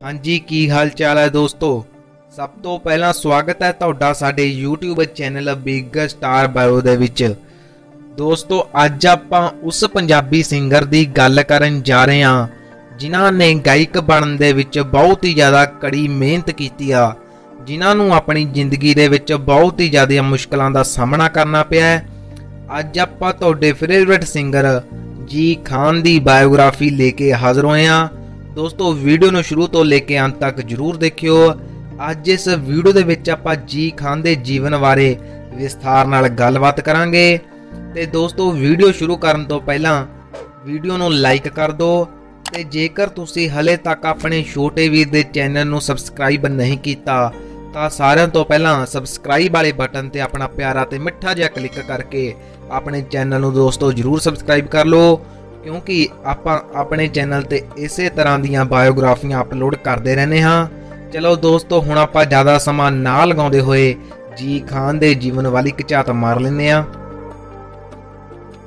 ਹਾਂਜੀ, ਕੀ ਹਾਲ ਚਾਲ ਹੈ ਦੋਸਤੋ? ਸਭ ਤੋਂ ਪਹਿਲਾਂ ਸਵਾਗਤ ਹੈ ਤੁਹਾਡਾ ਸਾਡੇ YouTube channel Big Star Bio ਦੇ ਵਿੱਚ। ਦੋਸਤੋ, ਅੱਜ ਆਪਾਂ ਉਸ ਪੰਜਾਬੀ ਸਿੰਗਰ ਦੀ ਗੱਲ ਕਰਨ ਜਾ ਰਹੇ ਹਾਂ, ਜਿਨ੍ਹਾਂ ਨੇ ਗਾਇਕ ਬਣਨ ਦੇ ਵਿੱਚ ਬਹੁਤ ਹੀ ਜ਼ਿਆਦਾ ਕੜੀ ਮਿਹਨਤ ਕੀਤੀ ਆ, ਜਿਨ੍ਹਾਂ ਨੂੰ ਆਪਣੀ ਜ਼ਿੰਦਗੀ ਦੇ ਵਿੱਚ ਬਹੁਤ ਹੀ ਜ਼ਿਆਦਾ ਮੁਸ਼ਕਲਾਂ ਦਾ ਸਾਹਮਣਾ ਕਰਨਾ ਪਿਆ ਹੈ। ਅੱਜ ਆਪਾਂ ਤੁਹਾਡੇ ਫੇਵਰਿਟ ਸਿੰਗਰ ਜੀ ਖਾਨ ਦੀ ਬਾਇਓਗ੍ਰਾਫੀ ਲੈ ਕੇ ਹਾਜ਼ਰ ਹੋਏ ਹਾਂ। ਦੋਸਤੋ, ਵੀਡੀਓ ਨੂੰ ਸ਼ੁਰੂ ਤੋਂ ਲੈ ਕੇ ਅੰਤ ਤੱਕ ਜਰੂਰ ਦੇਖਿਓ। ਅੱਜ ਇਸ ਵੀਡੀਓ ਦੇ ਵਿੱਚ ਆਪਾਂ ਜੀ ਖਾਨ ਦੇ ਜੀਵਨ ਬਾਰੇ ਵਿਸਥਾਰ ਨਾਲ ਗੱਲਬਾਤ ਕਰਾਂਗੇ। ਤੇ ਦੋਸਤੋ, ਵੀਡੀਓ ਸ਼ੁਰੂ ਕਰਨ ਤੋਂ ਪਹਿਲਾਂ ਵੀਡੀਓ ਨੂੰ ਲਾਈਕ ਕਰ ਦਿਓ ਤੇ ਜੇਕਰ ਤੁਸੀਂ ਹਲੇ ਤੱਕ ਆਪਣੇ ਛੋਟੇ ਵੀਰ ਦੇ ਚੈਨਲ ਨੂੰ ਸਬਸਕ੍ਰਾਈਬ ਨਹੀਂ ਕੀਤਾ, ਤਾਂ ਸਾਰਿਆਂ ਤੋਂ ਪਹਿਲਾਂ ਸਬਸਕ੍ਰਾਈਬ ਵਾਲੇ ਬਟਨ ਤੇ ਆਪਣਾ ਪਿਆਰਾ ਤੇ ਮਿੱਠਾ ਜਿਹਾ ਕਲਿੱਕ ਕਰਕੇ ਆਪਣੇ ਚੈਨਲ ਨੂੰ ਦੋਸਤੋ ਜਰੂਰ ਸਬਸਕ੍ਰਾਈਬ ਕਰ ਲਓ। ਕਿਉਂਕਿ ਆਪਾਂ ਆਪਣੇ ਚੈਨਲ ਤੇ ਇਸੇ ਤਰ੍ਹਾਂ ਦੀਆਂ ਬਾਇਓਗ੍ਰਾਫੀਆਂ ਅਪਲੋਡ ਕਰਦੇ ਰਹਿੰਦੇ ਹਾਂ। ਚਲੋ ਦੋਸਤੋ, ਹੁਣ ਆਪਾਂ ਜ਼ਿਆਦਾ ਸਮਾਂ ਨਾ ਲਗਾਉਂਦੇ ਹੋਏ ਜੀ ਖਾਨ ਦੇ ਜੀਵਨ ਵਾਲੀ ਇੱਕ ਝਾਤ ਮਾਰ ਲੈਂਦੇ ਹਾਂ।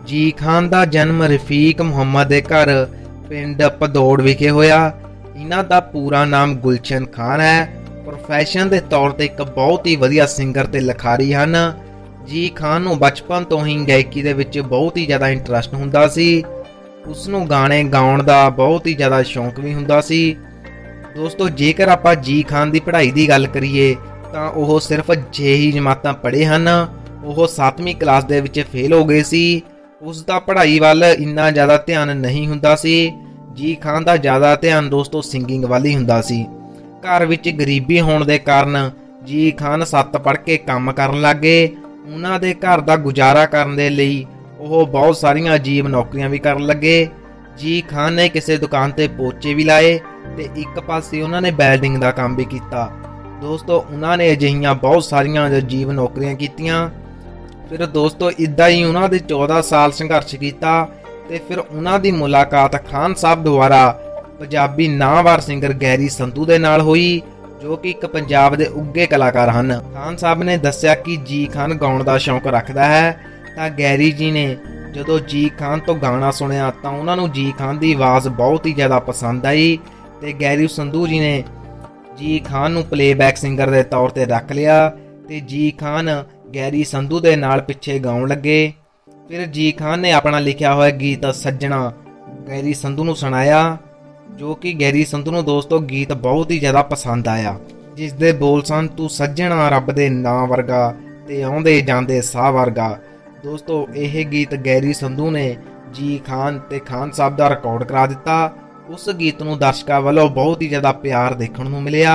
ਜੀ ਖਾਨ ਦਾ ਜਨਮ ਰਫੀਕ ਮੁਹੰਮਦ ਦੇ ਘਰ ਪਿੰਡ ਪਦੌੜ ਵਿਖੇ ਹੋਇਆ। ਇਹਨਾਂ ਦਾ ਪੂਰਾ ਨਾਮ ਗੁਲਸ਼ਨ ਖਾਨ ਹੈ। ਪ੍ਰੋਫੈਸ਼ਨ ਦੇ ਤੌਰ ਤੇ ਇੱਕ ਬਹੁਤ ਹੀ ਵਧੀਆ ਸਿੰਗਰ ਤੇ ਲਖਾਰੀ ਹਨ। ਜੀ ਖਾਨ ਨੂੰ ਬਚਪਨ ਤੋਂ ਹੀ ਗਾਇਕੀ ਦੇ ਵਿੱਚ ਬਹੁਤ ਹੀ ਜ਼ਿਆਦਾ ਇੰਟਰਸਟ ਹੁੰਦਾ ਸੀ। ਉਸ ਨੂੰ ਗਾਣੇ ਗਾਉਣ ਦਾ ਬਹੁਤ ਹੀ ਜ਼ਿਆਦਾ ਸ਼ੌਂਕ ਵੀ ਹੁੰਦਾ ਸੀ। ਦੋਸਤੋ, ਜੇਕਰ ਆਪਾਂ ਜੀ ਖਾਨ ਦੀ ਪੜ੍ਹਾਈ ਦੀ ਗੱਲ ਕਰੀਏ, ਤਾਂ ਉਹ ਸਿਰਫ 6 ਹੀ ਜਮਾਤਾਂ ਪੜ੍ਹੇ ਹਨ। ਉਹ 7ਵੀਂ ਕਲਾਸ ਦੇ ਵਿੱਚ ਫੇਲ ਹੋ ਗਏ ਸੀ। ਉਸ ਦਾ ਪੜ੍ਹਾਈ ਵੱਲ ਇੰਨਾ ਜ਼ਿਆਦਾ ਧਿਆਨ ਨਹੀਂ ਹੁੰਦਾ ਸੀ। ਜੀ ਖਾਨ ਦਾ ਜ਼ਿਆਦਾ ਧਿਆਨ ਦੋਸਤੋ ਸਿੰਗਿੰਗ ਵੱਲ ਹੀ ਹੁੰਦਾ ਸੀ। ਘਰ ਵਿੱਚ ਗਰੀਬੀ ਹੋਣ ਦੇ ਕਾਰਨ ਜੀ ਖਾਨ ਸੱਤ ਪੜ੍ਹ ਕੇ ਕੰਮ ਕਰਨ ਲੱਗੇ ਉਹਨਾਂ ਦੇ ਘਰ ਦਾ ਗੁਜ਼ਾਰਾ ਕਰਨ ਦੇ ਲਈ ਉਹ ਬਹੁਤ ਸਾਰੀਆਂ ਅਜੀਬ ਨੌਕਰੀਆਂ ਵੀ ਕਰਨ ਲੱਗੇ। ਜੀ ਖਾਨ ਨੇ ਕਿਸੇ ਦੁਕਾਨ ਤੇ ਪੋਚੇ ਵੀ ਲਾਏ ਤੇ ਇੱਕ ਪਾਸੇ ਉਹਨਾਂ ਨੇ ਬੈਲਡਿੰਗ ਦਾ ਕੰਮ ਵੀ ਕੀਤਾ। ਦੋਸਤੋ, ਉਹਨਾਂ ਨੇ ਅਜਿਹੀਆਂ ਬਹੁਤ ਸਾਰੀਆਂ ਅਜੀਬ ਨੌਕਰੀਆਂ ਕੀਤੀਆਂ। ਫਿਰ ਦੋਸਤੋ ਇਦਾਂ ਹੀ ਉਹਨਾਂ ਦੇ 14 ਸਾਲ ਸੰਘਰਸ਼ ਕੀਤਾ ਤੇ ਫਿਰ ਉਹਨਾਂ ਦੀ ਮੁਲਾਕਾਤ ਖਾਨ ਸਾਹਿਬ ਦੁਆਰਾ ਪੰਜਾਬੀ ਨਾਮਵਰ ਸਿੰਗਰ ਗੈਰੀ ਸੰਧੂ ਦੇ ਨਾਲ ਹੋਈ, ਜੋ ਕਿ ਇੱਕ ਪੰਜਾਬ ਦੇ ਉੱਗੇ ਕਲਾਕਾਰ ਹਨ। ਖਾਨ ਸਾਹਿਬ ਨੇ ਦੱਸਿਆ ਕਿ ਜੀ ਖਾਨ ਗਾਉਣ ਦਾ ਸ਼ੌਂਕ ਰੱਖਦਾ ਹੈ ਤਾਂ ਗੈਰੀ ਜੀ ਨੇ ਜਦੋਂ ਜੀ ਖਾਨ ਤੋਂ ਗਾਣਾ ਸੁਣਿਆ ਤਾਂ ਉਹਨਾਂ ਨੂੰ ਜੀ ਖਾਨ ਦੀ ਆਵਾਜ਼ ਬਹੁਤ ਹੀ ਜ਼ਿਆਦਾ ਪਸੰਦ ਆਈ ਤੇ ਗੈਰੀ ਸੰਧੂ ਜੀ ਨੇ ਜੀ ਖਾਨ ਨੂੰ ਪਲੇਬੈਕ ਸਿੰਗਰ ਦੇ ਤੌਰ ਤੇ ਰੱਖ ਲਿਆ ਤੇ ਜੀ ਖਾਨ ਗੈਰੀ ਸੰਧੂ ਦੇ ਨਾਲ ਪਿੱਛੇ ਗਾਉਣ ਲੱਗੇ। ਫਿਰ ਜੀ ਖਾਨ ਨੇ ਆਪਣਾ ਲਿਖਿਆ ਹੋਇਆ ਗੀਤ ਸੱਜਣਾ ਗੈਰੀ ਸੰਧੂ ਨੂੰ ਸੁਣਾਇਆ, ਜੋ ਕਿ ਗੈਰੀ ਸੰਧੂ ਨੂੰ ਦੋਸਤੋ ਗੀਤ ਬਹੁਤ ਹੀ ਜ਼ਿਆਦਾ ਪਸੰਦ ਆਇਆ। ਜਿਸ ਦੇ ਬੋਲ ਸਨ, ਤੂੰ ਸੱਜਣਾ ਰੱਬ ਦੇ ਨਾਂ ਵਰਗਾ ਤੇ ਆਉਂਦੇ ਜਾਂਦੇ ਸਾਹ ਵਰਗਾ ਦੋਸਤੋ, ਇਹ ਗੀਤ ਗੈਰੀ ਸੰਧੂ ਨੇ ਜੀ ਖਾਨ ਤੇ ਖਾਨ ਸਾਹਿਬ ਦਾ ਰਿਕਾਰਡ ਕਰਾ ਦਿੱਤਾ। ਉਸ ਗੀਤ ਨੂੰ ਦਰਸ਼ਕਾਂ ਵੱਲੋਂ ਬਹੁਤ ਹੀ ਜ਼ਿਆਦਾ ਪਿਆਰ ਦੇਖਣ ਨੂੰ ਮਿਲਿਆ।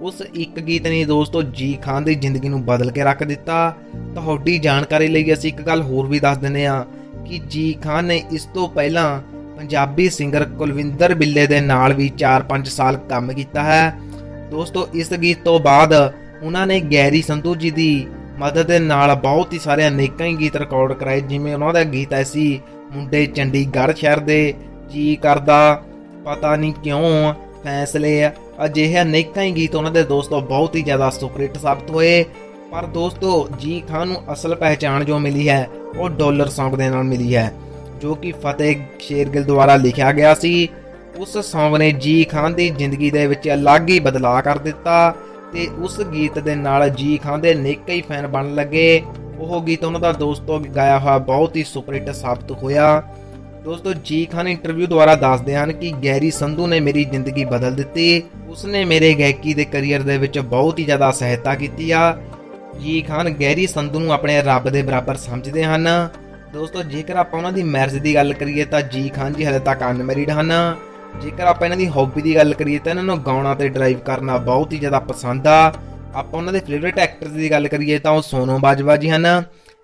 ਉਸ ਇੱਕ ਗੀਤ ਨੇ ਦੋਸਤੋ, ਜੀ ਖਾਨ ਦੀ ਜ਼ਿੰਦਗੀ ਨੂੰ ਬਦਲ ਕੇ ਰੱਖ ਦਿੱਤਾ। ਤੁਹਾਡੀ ਜਾਣਕਾਰੀ ਲਈ ਅਸੀਂ ਇੱਕ ਗੱਲ ਹੋਰ ਵੀ ਦੱਸ ਦਿੰਨੇ ਆ ਕਿ ਜੀ ਖਾਨ ਨੇ ਇਸ ਤੋਂ ਪਹਿਲਾਂ ਪੰਜਾਬੀ ਸਿੰਗਰ ਕੁਲਵਿੰਦਰ ਬਿੱਲੇ ਦੇ ਨਾਲ ਵੀ 4-5 ਸਾਲ ਕੰਮ ਕੀਤਾ ਹੈ। ਦੋਸਤੋ, ਇਸ ਗੀਤ ਤੋਂ ਬਾਅਦ ਉਹਨਾਂ ਨੇ ਗੈਰੀ ਸੰਧੂ ਜੀ ਦੀ ਮਦਦ ਦੇ ਨਾਲ ਬਹੁਤ ਹੀ ਸਾਰੇ ਅਨੇਕਾਂ ਹੀ ਗੀਤ ਰਿਕਾਰਡ ਕਰਾਏ, ਜਿਵੇਂ ਉਹਨਾਂ ਦਾ ਗੀਤ ਐ ਸੀ, ਮੁੰਡੇ ਚੰਡੀਗੜ੍ਹ ਸ਼ਹਿਰ ਦੇ, ਜੀ ਕਰਦਾ, ਪਤਾ ਨਹੀਂ ਕਿਉਂ ਫੈਸਲੇ ਅਜਿਹੇ ਅਨੇਕਾਂ ਹੀ ਗੀਤ ਉਹਨਾਂ ਦੇ ਦੋਸਤੋ ਬਹੁਤ ਹੀ ਜ਼ਿਆਦਾ ਸੁਪਰਹਿੱਟ ਸਾਬਤ ਹੋਏ। ਪਰ ਦੋਸਤੋ, ਜੀ ਖਾਨ ਨੂੰ ਅਸਲ ਪਹਿਚਾਣ ਜੋ ਮਿਲੀ ਹੈ, ਉਹ ਡਾਲਰ Song ਦੇ ਨਾਲ ਮਿਲੀ ਹੈ, ਜੋ ਕਿ ਫਤਿਹ ਸ਼ੇਰਗਿਲ ਦੁਆਰਾ ਲਿਖਿਆ ਗਿਆ ਸੀ। ਉਸ Song ਨੇ ਜੀ ਖਾਨ ਦੀ ਜ਼ਿੰਦਗੀ ਦੇ ਵਿੱਚ ਅਲੱਗ ਹੀ ਬਦਲਾਅ ਕਰ ਦਿੱਤਾ। ਤੇ ਉਸ ਗੀਤ ਦੇ ਨਾਲ ਜੀ ਖਾਨ ਦੇ ਨੇਕ ਹੀ ਫੈਨ ਬਣ ਲੱਗੇ। ਉਹ ਗੀਤ ਉਹਨਾਂ ਦਾ ਦੋਸਤੋ ਗਾਇਆ ਹੋਇਆ ਬਹੁਤ ਹੀ ਸੁਪਰਹਿੱਟ ਸਾਬਤ ਹੋਇਆ। ਦੋਸਤੋ ਜੀ ਖਾਨ ਇੰਟਰਵਿਊ ਦੁਆਰਾ ਦੱਸਦੇ ਹਨ ਕਿ ਗੈਰੀ ਸੰਧੂ ਨੇ ਮੇਰੀ ਜ਼ਿੰਦਗੀ ਬਦਲ ਦਿੱਤੀ। ਉਸਨੇ ਮੇਰੇ ਗਾਇਕੀ ਦੇ ਕੈਰੀਅਰ ਦੇ ਵਿੱਚ ਬਹੁਤ ਹੀ ਜ਼ਿਆਦਾ ਸਹਾਇਤਾ ਕੀਤੀ ਆ। ਜੀ ਖਾਨ ਗੈਰੀ ਸੰਧੂ ਨੂੰ ਆਪਣੇ ਰੱਬ ਦੇ ਬਰਾਬਰ ਸਮਝਦੇ ਹਨ। ਦੋਸਤੋ ਜੇਕਰ ਆਪਾਂ ਉਹਨਾਂ ਦੀ ਮੈਰਿਜ ਦੀ ਗੱਲ ਕਰੀਏ ਤਾਂ ਜੀ ਖਾਨ ਜੀ ਹਲੇ ਤੱਕ ਅਨਮੈਰਿਡ ਹਨ। ਜੇਕਰ ਆਪਾਂ ਇਹਨਾਂ ਦੀ ਹੌਬੀ ਦੀ ਗੱਲ ਕਰੀਏ ਤਾਂ ਇਹਨਾਂ ਨੂੰ ਗਾਉਣਾ ਤੇ ਡਰਾਈਵ ਕਰਨਾ ਬਹੁਤ ਹੀ ਜ਼ਿਆਦਾ ਪਸੰਦ ਆ। ਆਪਾਂ ਉਹਨਾਂ ਦੇ ਫੇਵਰਿਟ ਐਕਟਰ ਦੀ ਗੱਲ ਕਰੀਏ ਤਾਂ ਉਹ ਸੋਨੂ ਬਾਜਵਾ ਜੀ ਹਨ,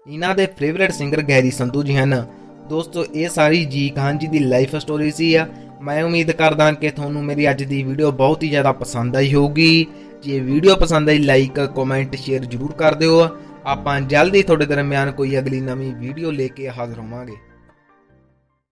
ਇਹਨਾਂ ਦੇ favourite singer Garry Sandhu ji ਹਨ। ਦੋਸਤੋ, ਇਹ ਸਾਰੀ ਜੀ ਖਾਨ ਜੀ ਦੀ ਲਾਈਫ ਸਟੋਰੀ ਸੀ ਆ। ਮੈਂ ਉਮੀਦ ਕਰਦਾ ਕਿ ਤੁਹਾਨੂੰ ਮੇਰੀ ਅੱਜ ਦੀ ਵੀਡੀਓ ਬਹੁਤ ਹੀ ਜ਼ਿਆਦਾ ਪਸੰਦ ਆਈ ਹੋਊਗੀ। ਜੇ ਵੀਡੀਓ ਪਸੰਦ ਆਈ ਲਾਈਕ ਕਮੈਂਟ ਸ਼ੇਅਰ ਜ਼ਰੂਰ ਕਰ ਦਿਓ। ਆਪਾਂ ਜਲਦੀ ਤੁਹਾਡੇ ਦਰਮਿਆਨ ਕੋਈ ਅਗਲੀ ਨਵੀਂ ਵੀਡੀਓ ਲੈ ਕੇ ਹਾਜ਼ਰ ਹੋਵਾਂਗੇ।